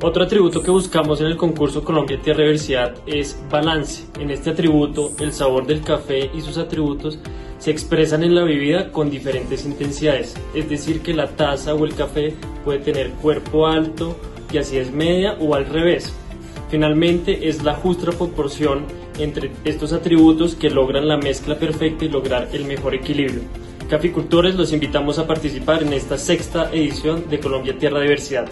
Otro atributo que buscamos en el concurso Colombia Tierra Diversidad es balance. En este atributo, el sabor del café y sus atributos se expresan en la bebida con diferentes intensidades, es decir, que la taza o el café puede tener cuerpo alto y así es media o al revés. Finalmente, es la justa proporción entre estos atributos que logran la mezcla perfecta y lograr el mejor equilibrio. Caficultores, los invitamos a participar en esta sexta edición de Colombia Tierra Diversidad.